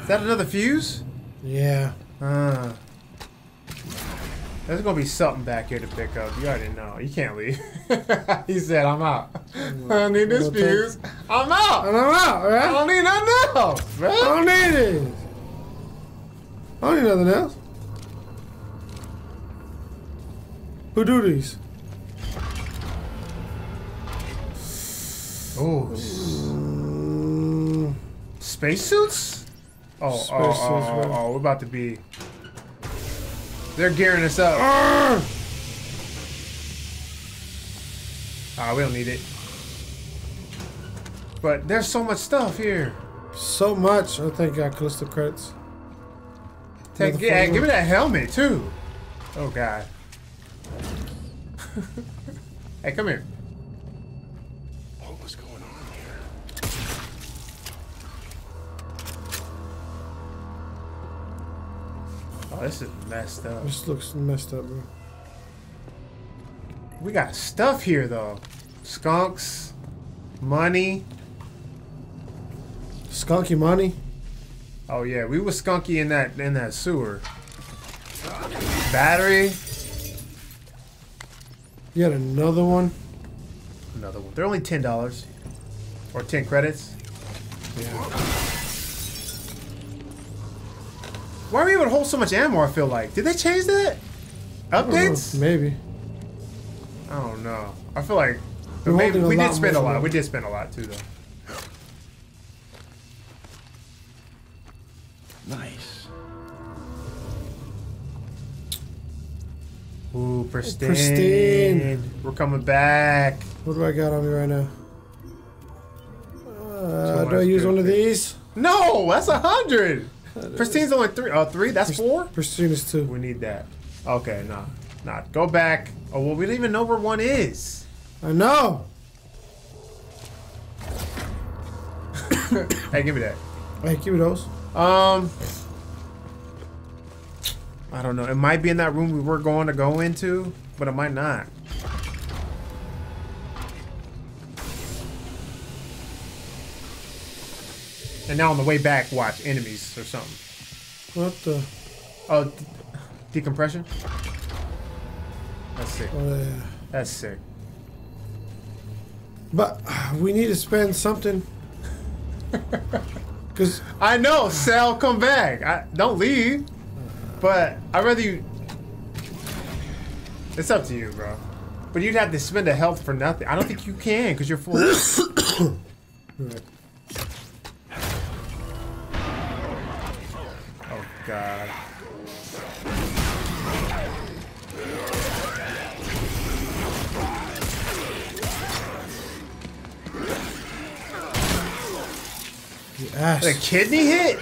Speaker 2: Is that another fuse?
Speaker 1: Yeah.
Speaker 2: Uh, there's gonna be something back here to pick up. You already know. You can't leave. (laughs) he said, "I'm out. (laughs) I don't need this fuse. I'm out.
Speaker 1: I'm out,
Speaker 2: I don't need nothing else,
Speaker 1: I don't need it. I don't need nothing else. Who do these?
Speaker 2: Oh,
Speaker 1: Mm,
Speaker 2: spacesuits? Oh, oh, oh, oh, oh, we're about to be. They're gearing us up.
Speaker 1: arr!
Speaker 2: Ah, we don't need it. But there's so much stuff here.
Speaker 1: So much. I think I Callisto credits.
Speaker 2: Take, yeah, give me that helmet too. Oh god. (laughs) hey, come here. This is messed up.
Speaker 1: This looks messed up, bro.
Speaker 2: We got stuff here though. Skunks, money.
Speaker 1: Skunky money.
Speaker 2: Oh yeah, we were skunky in that in that sewer. Battery.
Speaker 1: You got another one.
Speaker 2: Another one. They're only ten dollars. Or ten credits.
Speaker 1: Yeah.
Speaker 2: Why are we able to hold so much ammo, I feel like? Did they change that?
Speaker 1: I
Speaker 2: Updates?
Speaker 1: Maybe.
Speaker 2: I don't know. I feel like
Speaker 1: We're
Speaker 2: maybe, we did spend a lot.
Speaker 1: than-
Speaker 2: We did spend a lot too, though.
Speaker 3: Nice.
Speaker 2: Ooh, pristine.
Speaker 1: pristine.
Speaker 2: We're coming back.
Speaker 1: What do I got on me right now? Uh, do I use one of these?
Speaker 2: No, that's a hundred. Pristine's only three. Oh, three? That's four?
Speaker 1: Pristine is two.
Speaker 2: We need that. Okay, nah. Nah. Go back. Oh, well, we don't even know where one is.
Speaker 1: I know. (coughs)
Speaker 2: Hey, give me that.
Speaker 1: Hey, give me those.
Speaker 2: Um, I don't know. It might be in that room we were going to go into, but it might not. And now on the way back, watch enemies or something.
Speaker 1: What the?
Speaker 2: Oh, de- decompression. That's sick.
Speaker 1: Oh, yeah.
Speaker 2: That's sick.
Speaker 1: But we need to spend something. (laughs) Cause
Speaker 2: I know, Sal, come back. I don't leave. But I'd rather you. It's up to you, bro. But you'd have to spend a health for nothing. I don't think you can because you're full. (coughs) (coughs)
Speaker 1: Right.
Speaker 2: God.
Speaker 1: the ass.
Speaker 2: The kidney hit.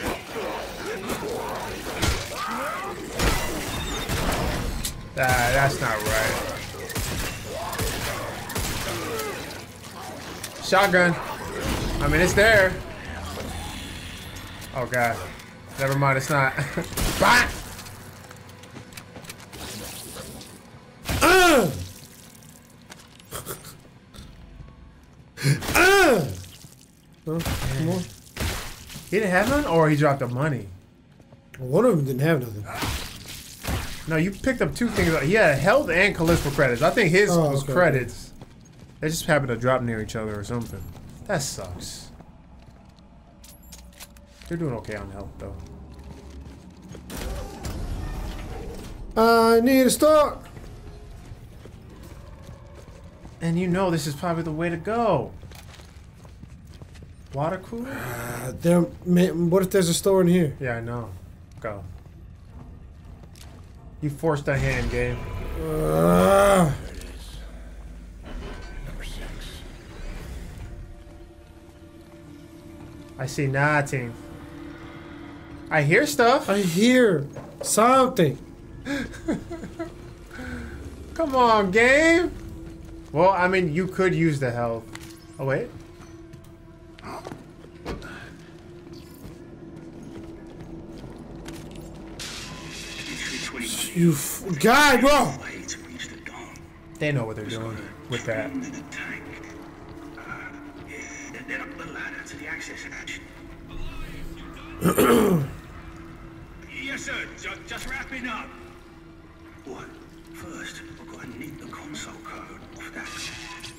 Speaker 2: Ah, that's not right. Shotgun. I mean, it's there. Oh God. Never mind, it's not. (laughs) Bah!
Speaker 1: Uh! uh! Come on.
Speaker 2: He didn't have none, or he dropped the money.
Speaker 1: One of them didn't have nothing.
Speaker 2: No, you picked up two things. He had health and Callisto credits. I think his
Speaker 1: Oh,
Speaker 2: was
Speaker 1: okay.
Speaker 2: credits. They just happened to drop near each other or something. That sucks. You're doing okay on health though.
Speaker 1: I need a stock.
Speaker 2: And you know this is probably the way to go. Water cooler?
Speaker 1: Uh, there, what if there's a store in here?
Speaker 2: Yeah, I know. Go. You forced a hand, game.
Speaker 1: Uh,
Speaker 3: Number six.
Speaker 2: I see nothing. I hear stuff.
Speaker 1: I hear something. (laughs)
Speaker 2: Come on, game. Well, I mean, you could use the health. Oh wait.
Speaker 1: You f- guy, bro.
Speaker 3: Way to reach the dome.
Speaker 2: They know what they're doing with that. (clears throat)
Speaker 3: Into the tank. Uh, yeah, and then up the ladder to the access hatch. yes, sir. Just, just wrapping up. What? First, we've got to nick the console code off that.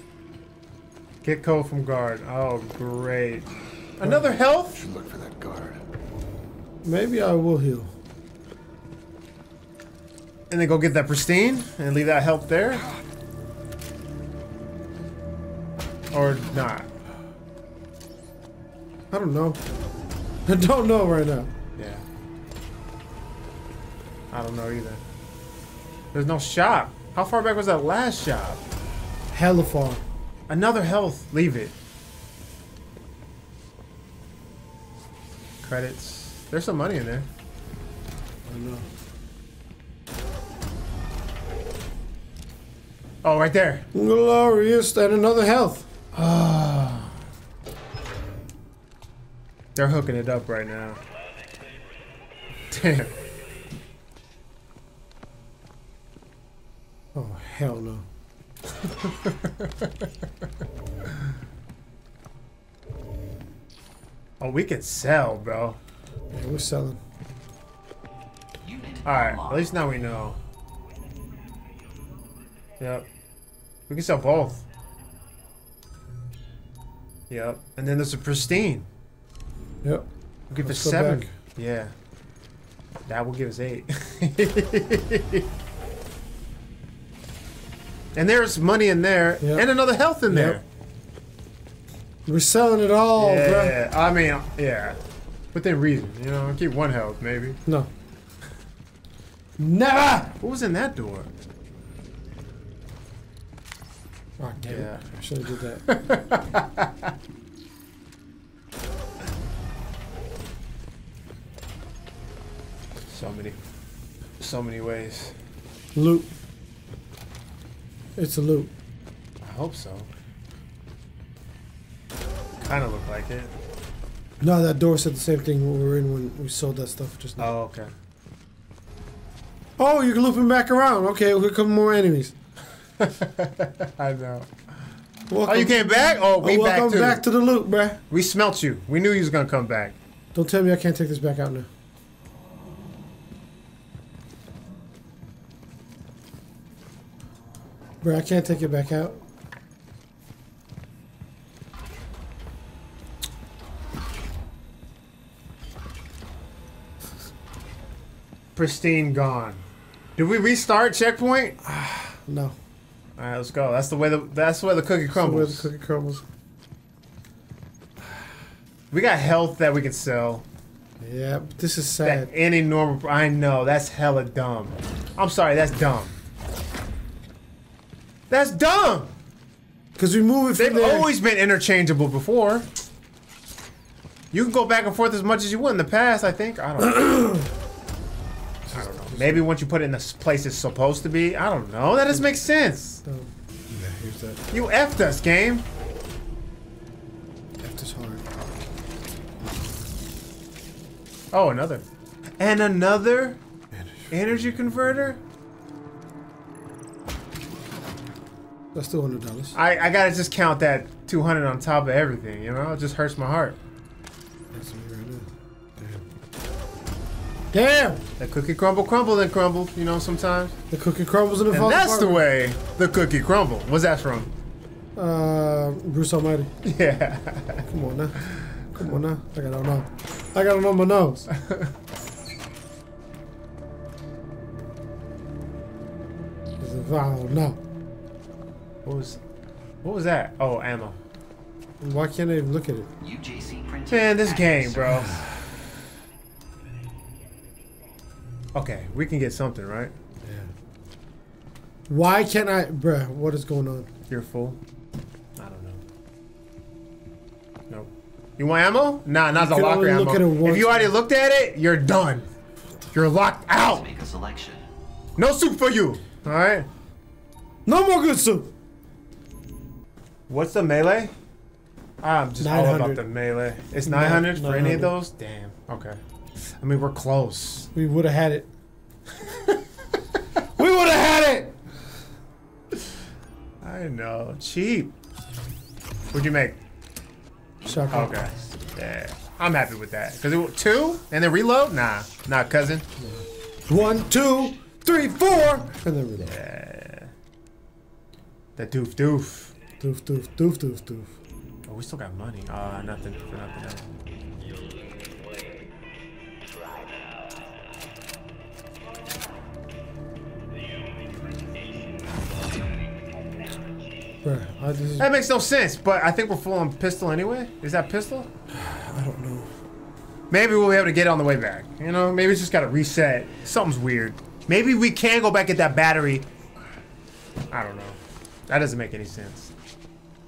Speaker 2: Get code from guard. Oh, great. Another health?
Speaker 3: Should look for that guard.
Speaker 1: Maybe I will heal.
Speaker 2: And then go get that pristine and leave that health there? Or not?
Speaker 1: I don't know. (laughs) I don't know right now.
Speaker 2: Yeah. I don't know either. There's no shop. How far back was that last shop?
Speaker 1: Hella far.
Speaker 2: Another health. Leave it. credits. There's some money in there.
Speaker 1: I don't know.
Speaker 2: Oh, right there.
Speaker 1: Glorious and another health. (sighs)
Speaker 2: They're hooking it up right now. (laughs) Damn.
Speaker 1: Oh hell no. (laughs)
Speaker 2: Oh, we can sell, bro.
Speaker 1: Yeah, we're selling.
Speaker 2: Alright, at least now we know. Yep. We can sell both. Yep. And then there's a pristine.
Speaker 1: Yep.
Speaker 2: We'll give
Speaker 1: Let's
Speaker 2: us seven.
Speaker 1: back.
Speaker 2: Yeah. That will give us eight. (laughs) and there's money in there.
Speaker 1: Yep.
Speaker 2: And another health in there.
Speaker 1: We're selling it all,
Speaker 2: yeah. I mean, yeah. Within reason, you know. Keep one health, maybe.
Speaker 1: No. Never!
Speaker 2: What was in that door?
Speaker 1: Oh, damn
Speaker 2: Yeah.
Speaker 1: it. I should have did that. (laughs)
Speaker 2: So many, so many ways.
Speaker 1: loot. It's a loot.
Speaker 2: I hope so. Kind of look like it.
Speaker 1: No, that door said the same thing we were in when we sold that stuff just now.
Speaker 2: Oh, okay.
Speaker 1: Oh, you can loop him back around. Okay, well, here come more enemies. (laughs)
Speaker 2: I know.
Speaker 1: Welcome,
Speaker 2: Oh, you came back? Oh, we
Speaker 1: oh,
Speaker 2: back
Speaker 1: welcome
Speaker 2: too.
Speaker 1: back to the loot, bruh.
Speaker 2: we smelt you. We knew you was gonna come back.
Speaker 1: Don't tell me I can't take this back out now. Bruh, I can't take it back out.
Speaker 2: Pristine gone. Did we restart checkpoint? (sighs)
Speaker 1: No.
Speaker 2: All right, let's go. That's the way the that's where the cookie
Speaker 1: Where the
Speaker 2: crumbles.
Speaker 1: cookie crumbles.
Speaker 2: We got health that we can sell.
Speaker 1: Yeah, this is
Speaker 2: That
Speaker 1: sad.
Speaker 2: any normal. I know that's hella dumb. I'm sorry, that's dumb. That's dumb.
Speaker 1: Because we move it from
Speaker 2: They've
Speaker 1: there.
Speaker 2: always been interchangeable before. You can go back and forth as much as you would in the past. I think. I don't. know. (coughs) I don't know. Maybe once you put it in the place it's supposed to be. I don't know. That doesn't make sense.
Speaker 1: Yeah, here's that.
Speaker 2: You effed us, game.
Speaker 1: Left is hard.
Speaker 2: Oh, another. And another energy converter.
Speaker 1: That's two hundred dollars.
Speaker 2: I, I gotta just count that 200 on top of everything, you know? It just hurts my heart.
Speaker 1: That's me right now. Damn. Damn.
Speaker 2: The cookie crumble, crumble, then crumble, you know, sometimes.
Speaker 1: The cookie crumbles in the
Speaker 2: And that's the way the cookie crumble. What's that from?
Speaker 1: Uh, Bruce Almighty. (laughs)
Speaker 2: Yeah.
Speaker 1: Come on now. Come on now. I gotta know. I gotta know my nose. I don't know.
Speaker 2: What was what was that? Oh, ammo.
Speaker 1: Why can't I even look at it?
Speaker 4: UJC printing.
Speaker 2: Man, this game, bro. Okay, we can get something, right?
Speaker 1: Yeah. Why can't I, bruh? What is going on?
Speaker 2: You're full. I don't know. Nope. You want ammo? Nah, not the locker
Speaker 1: only
Speaker 2: ammo.
Speaker 1: look at it
Speaker 2: if you already looked at it, you're done. You're locked out.
Speaker 4: make a selection.
Speaker 2: No soup for you. All right.
Speaker 1: No more good soup.
Speaker 2: What's the melee? I'm just all about the melee. It's
Speaker 1: Nine-
Speaker 2: 900 for any of those? Damn. Okay. I mean, we're close.
Speaker 1: We would have had it. (laughs) we would have had it.
Speaker 2: I know. Cheap. What'd you make?
Speaker 1: Shotgun.
Speaker 2: Okay. Yeah. I'm happy with that. Because it was two and then reload? Nah. Nah, cousin.
Speaker 1: One, two, three, four, and then reload.
Speaker 2: Yeah. The doof doof.
Speaker 1: Doof, doof, doof, doof, doof.
Speaker 2: Oh, we still got money. Uh, nothing for nothing else.
Speaker 1: Bruh, I just,
Speaker 2: That makes no sense, but I think we're full on pistol anyway. Is that pistol? (sighs)
Speaker 1: I don't know.
Speaker 2: Maybe we'll be able to get it on the way back. You know, maybe it's just got to reset. Something's weird. Maybe we can go back at that battery. I don't know. That doesn't make any sense.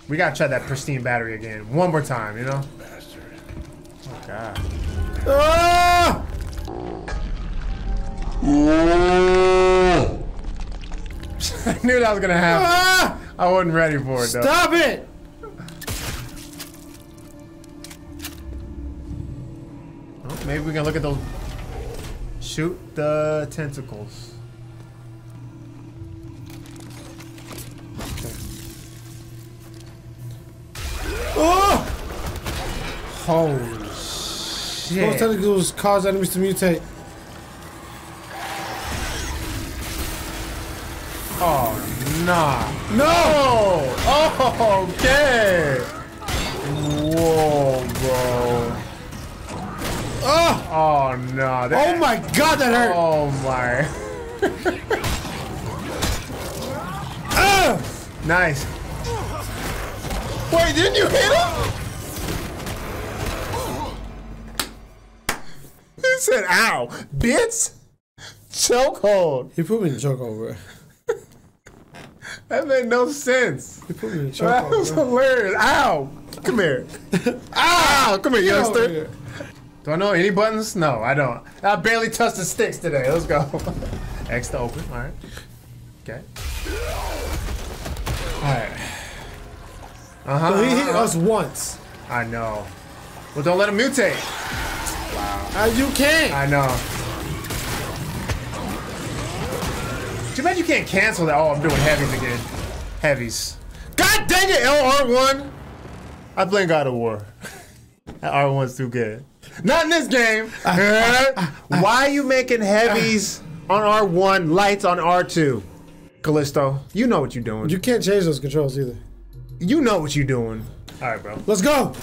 Speaker 2: We gotta try that pristine battery again one more time. You know. Bastard. Oh god.
Speaker 1: Ah! (laughs)
Speaker 2: I knew that was gonna happen.
Speaker 1: Ah!
Speaker 2: I wasn't ready for it though.
Speaker 1: Stop it!
Speaker 2: Maybe we can look at those. Shoot the tentacles.
Speaker 1: Oh!
Speaker 2: Holy shit.
Speaker 1: Those tentacles cause enemies to mutate.
Speaker 2: Oh, nah.
Speaker 1: No!
Speaker 2: Oh, okay. Whoa, bro.
Speaker 1: Oh!
Speaker 2: Oh, no. That,
Speaker 1: Oh my god, that hurt!
Speaker 2: Oh, my. (laughs)
Speaker 1: Ah!
Speaker 2: Nice. Wait, didn't you hit him? He said, ow. Bitch. Chokehold.
Speaker 1: He put me in a chokehold, bro. (laughs)
Speaker 2: That made no sense.
Speaker 1: He put me in a
Speaker 2: That was
Speaker 1: chokehold, bro.
Speaker 2: hilarious. Ow. Come here. Ow. (laughs) Ah, come here, youngster.
Speaker 1: here.
Speaker 2: Do I know any buttons? No, I don't. I barely touched the sticks today. Let's go. (laughs) X to open. All right. Okay. All right. Uh huh.
Speaker 1: So he hit us once.
Speaker 2: I know. Well, don't let him mutate.
Speaker 1: Uh, you can't.
Speaker 2: I know. Too bad you can't cancel that. Oh, I'm doing heavies again. Heavies. God dang it, LR1! I blame God of War. (laughs) That R1's too good. Not in this game. (laughs) Why are you making heavies on R1, lights on R2? Callisto, you know what you're doing.
Speaker 1: You, can't change those controls either.
Speaker 2: You know what you're doing. All right, bro.
Speaker 1: Let's go!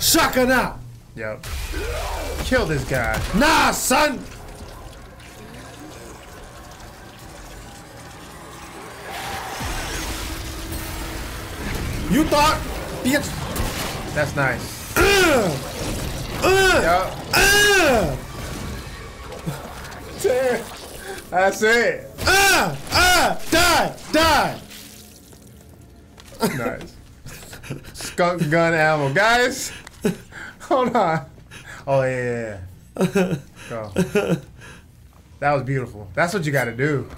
Speaker 1: Shaka now!
Speaker 2: Yep. Kill this guy.
Speaker 1: Nah, son! You thought? Bitch!
Speaker 2: That's nice.
Speaker 1: Uh,
Speaker 2: Yep.
Speaker 1: uh,
Speaker 2: Damn. (laughs) That's it.
Speaker 1: uh, uh, die! Die!
Speaker 2: Nice. Skunk gun ammo. Guys, hold on. Oh, yeah, yeah, yeah. Go. That was beautiful. That's what you gotta do.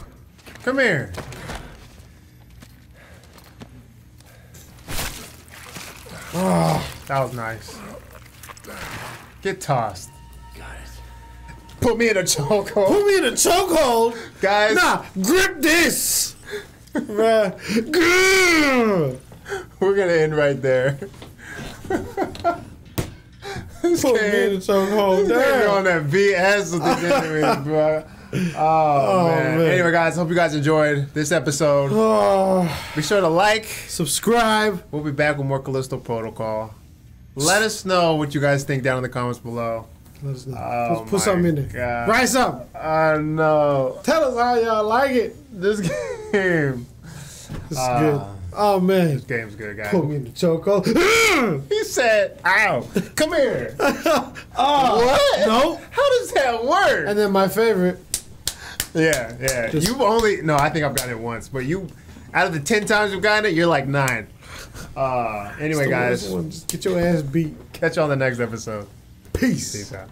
Speaker 2: Come here. Oh, that was nice. Get tossed.
Speaker 3: Got it.
Speaker 2: Put me in a chokehold.
Speaker 1: Put me in a chokehold!
Speaker 2: Guys,
Speaker 1: Nah, grip this!
Speaker 2: We're gonna end right there. (laughs) This
Speaker 1: Put me in
Speaker 2: game-
Speaker 1: chokehold.
Speaker 2: On that BS with the (laughs) enemies, bro. Oh, oh, man.
Speaker 1: man.
Speaker 2: Anyway, guys, hope you guys enjoyed this episode.
Speaker 1: Oh,
Speaker 2: Be sure to like.
Speaker 1: subscribe.
Speaker 2: We'll be back with more Callisto Protocol. Let us know what you guys think down in the comments below.
Speaker 1: Let us know.
Speaker 2: Oh
Speaker 1: put, put something in there.
Speaker 2: God.
Speaker 1: Write something.
Speaker 2: I know.
Speaker 1: Tell us how y'all like it.
Speaker 2: This (laughs) game.
Speaker 1: This is
Speaker 2: Ah.
Speaker 1: good. Oh man.
Speaker 2: This game's good, guys.
Speaker 1: Put me in the chokehold. (laughs)
Speaker 2: He said, ow. Come here.
Speaker 1: oh, (laughs)
Speaker 2: What?
Speaker 1: No.
Speaker 2: How does that work?
Speaker 1: And then my favorite.
Speaker 2: Yeah, yeah.
Speaker 1: Just-
Speaker 2: You've only no, I think I've gotten it once, but you out of the ten times you've gotten it, you're like nine. Uh anyway guys,
Speaker 1: worst one. Just get your ass beat.
Speaker 2: catch you on the next episode.
Speaker 1: Peace.
Speaker 2: Peace out.